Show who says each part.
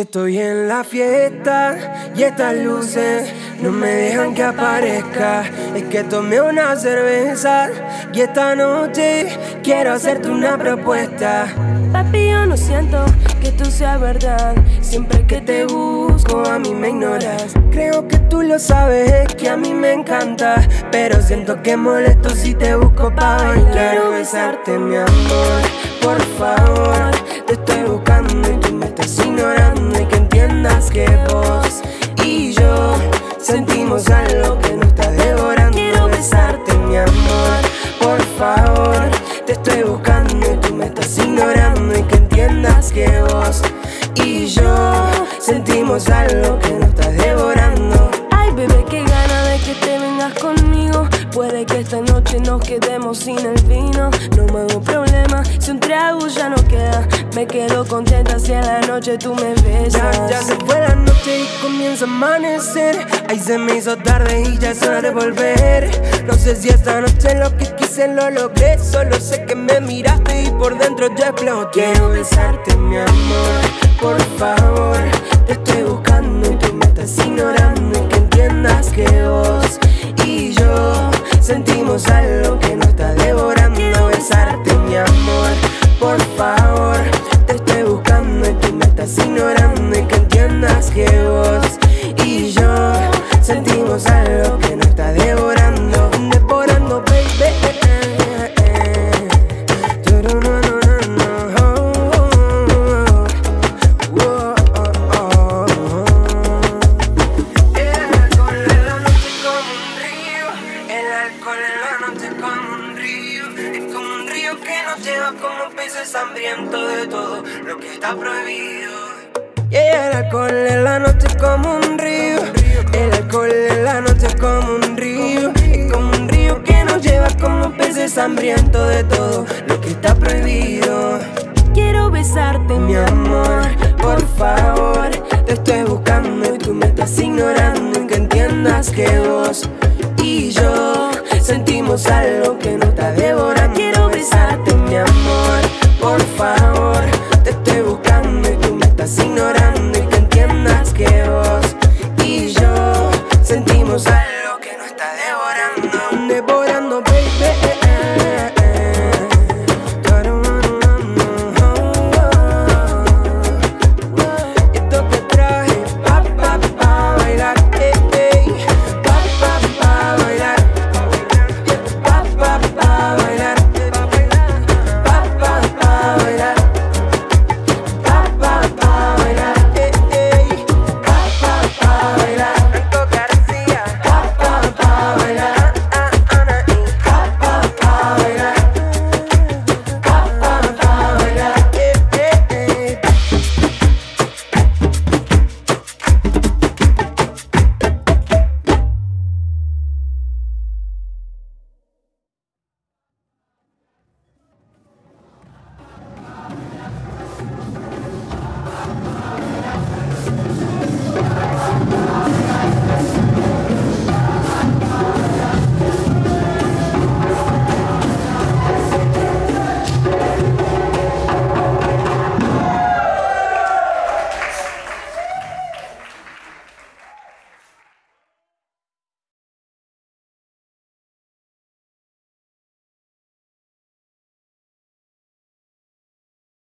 Speaker 1: Estoy en la fiesta y estas luces no me dejan que aparezca. Es que tomé una cerveza y esta noche quiero hacerte una propuesta.
Speaker 2: Papi, yo no siento que tú seas verdad. Siempre que te busco, a mí me ignoras.
Speaker 1: Creo que tú lo sabes, es que a mí me encanta. Pero siento que molesto si te busco para bailar.
Speaker 2: Quiero besarte, mi amor,
Speaker 1: por favor. Te estoy buscando y tú me estás ignorando. Y que entiendas que vos y yo sentimos algo que nos está devorando.
Speaker 2: Quiero besarte,
Speaker 1: mi amor, por favor. Te estoy buscando y tú me estás ignorando. Y que entiendas que vos y yo sentimos algo que nos está devorando.
Speaker 2: Ay, bebé, de que te vengas conmigo. Puede que esta noche nos quedemos sin el vino. No me hago problema si un trago ya no queda. Me quedo contenta si a la noche tú me besas.
Speaker 1: Ya, ya se fue la noche y comienza a amanecer. Ahí se me hizo tarde y ya es hora de volver. No sé si esta noche lo que quise lo logré. Solo sé que me miraste y por dentro ya exploté. Quiero besarte, mi amor, por favor. Te estoy buscando sentimos nos lleva como peces hambrientos de todo lo que está prohibido. Y el alcohol en la noche como un río. El alcohol en la noche como un río. Es como un río que nos lleva como peces hambrientos de todo lo que está prohibido.
Speaker 2: Quiero besarte,
Speaker 1: Mi amor, por favor, te estoy buscando y tú me estás ignorando. Y que entiendas que vos y yo sentimos algo que no está de que voy.